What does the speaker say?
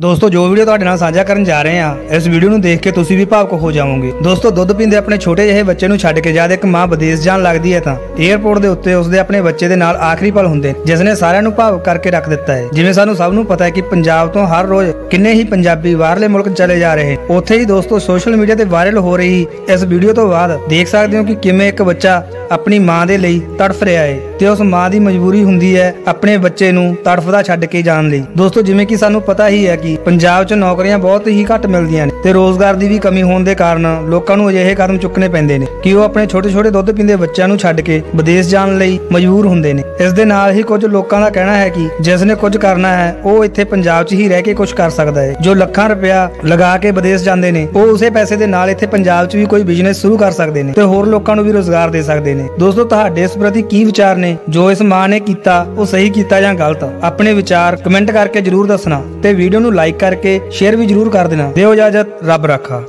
ਦੋਸਤੋ ਜੋ ਵੀਡੀਓ ਤੁਹਾਡੇ ਨਾਲ ਸਾਂਝਾ ਕਰਨ ਜਾ ਰਹੇ ਹਾਂ ਇਸ ਵੀਡੀਓ ਨੂੰ ਦੇਖ ਕੇ ਤੁਸੀਂ ਵੀ ਭਾਵੁਕ ਹੋ ਜਾਵੋਗੇ। ਦੋਸਤੋ ਦੁੱਧ ਪੀਂਦੇ ਆਪਣੇ ਛੋਟੇ ਜਿਹੇ ਬੱਚੇ ਨੂੰ ਛੱਡ ਕੇ ਜਦ ਇੱਕ ਮਾਂ ਵਿਦੇਸ਼ ਜਾਣ ਲੱਗਦੀ ਹੈ ਤਾਂ 에ਅਰਪੋਰਟ ਦੇ ਉੱਤੇ ਉਸਦੇ ਆਪਣੇ ਬੱਚੇ ਦੇ ਨਾਲ ਆਖਰੀ ਪਲ ਹੁੰਦੇ ਨੇ, ਜਿਸ ਨੇ ਸਾਰਿਆਂ ਨੂੰ ਭਾਵੁਕ ਕਰਕੇ ਰੱਖ ਦਿੱਤਾ ਹੈ। ਜਿਵੇਂ ਸਾਨੂੰ ਸਭ ਨੂੰ ਪਤਾ ਹੈ ਕਿ ਪੰਜਾਬ ਤੋਂ ਹਰ ਰੋਜ਼ ਕਿੰਨੇ ਹੀ ਪੰਜਾਬੀ ਬਾਹਰਲੇ ਮੁਲਕ ਚਲੇ ਜਾ ਰਹੇ ਉੱਥੇ ਹੀ ਦੋਸਤੋ ਸੋਸ਼ਲ ਮੀਡੀਆ ਤੇ ਵਾਇਰਲ ਹੋ ਰਹੀ ਇਸ ਵੀਡੀਓ ਤੋਂ ਬਾਅਦ ਦੇਖ ਸਕਦੇ ਹੋ ਕਿ ਕਿਵੇਂ ਇੱਕ ਬੱਚਾ ਆਪਣੀ ਮਾਂ ਦੇ ਲਈ ਤੜਫ ਰਿਹਾ ਹੈ। ਤੇ ਉਸ ਮਾਂ ਦੀ ਮਜਬੂਰੀ ਹੁੰਦੀ ਹੈ ਆਪਣੇ ਬੱਚੇ ਨੂੰ ਤੜਫਦਾ ਛੱਡ ਕੇ ਜਾਣ ਲਈ। ਦੋਸਤੋ, ਜਿਵੇਂ ਕਿ ਸਾਨੂੰ ਪਤਾ ਹੀ ਹੈ ਕਿ ਪੰਜਾਬ 'ਚ ਨੌਕਰੀਆਂ ਬਹੁਤ ਹੀ ਘੱਟ ਮਿਲਦੀਆਂ ਨੇ ਤੇ ਰੋਜ਼ਗਾਰ ਦੀ ਵੀ ਕਮੀ ਹੋਣ ਦੇ ਕਾਰਨ ਲੋਕਾਂ ਨੂੰ ਅਜਿਹੇ ਕਦਮ ਚੁੱਕਣੇ ਪੈਂਦੇ ਨੇ ਕਿ ਉਹ ਆਪਣੇ ਛੋਟੇ-ਛੋਟੇ ਦੁੱਧ ਪੀਂਦੇ ਬੱਚਿਆਂ ਨੂੰ ਛੱਡ ਕੇ ਵਿਦੇਸ਼ ਜਾਣ ਲਈ ਮਜਬੂਰ ਹੁੰਦੇ ਨੇ। ਇਸ ਦੇ ਨਾਲ ਹੀ ਕੁਝ ਲੋਕਾਂ ਦਾ ਕਹਿਣਾ ਹੈ ਕਿ ਜਿਸ ਨੇ ਕੁਝ ਕਰਨਾ ਹੈ, ਉਹ ਇੱਥੇ ਪੰਜਾਬ 'ਚ ਹੀ ਰਹਿ ਕੇ ਕੁਝ ਕਰ ਸਕਦਾ ਹੈ। ਜੋ ਲੱਖਾਂ ਰੁਪਇਆ ਲਗਾ ਕੇ ਵਿਦੇਸ਼ ਜਾਂਦੇ ਨੇ, ਉਹ ਉਸੇ ਪੈਸੇ ਦੇ ਨਾਲ ਇੱਥੇ ਪੰਜਾਬ 'ਚ ਵੀ ਕੋਈ ਬਿਜ਼ਨਸ ਸ਼ੁਰੂ ਕਰ ਸਕਦੇ ਨੇ ਤੇ ਹੋਰ ਲੋਕਾਂ ਨੂੰ ਵੀ ਰੋਜ਼ਗਾਰ ਦੇ ਸਕਦੇ ਨੇ। ਦੋਸਤੋ, ਤੁਹਾਡੇ ਇਸ ਪ੍ਰਤੀ ਕੀ ਵਿਚਾਰ ਨੇ? ਨੇ ਜੋ ਇਸ ਮਾਂ ਨੇ ਕੀਤਾ, ਉਹ ਸਹੀ ਕੀਤਾ ਜਾਂ ਗਲਤ, ਆਪਣੇ ਵਿਚਾਰ ਕਮੈਂਟ ਕਰਕੇ ਜਰੂਰ ਦੱਸਣਾ ਤੇ ਵੀਡੀਓ ਨੂੰ ਲਾਈਕ ਕਰਕੇ ਸ਼ੇਅਰ ਵੀ ਜਰੂਰ ਕਰ ਦੇਣਾ। ਦਿਓ ਇਜਾਜ਼ਤ, ਰੱਬ ਰਾਖਾ।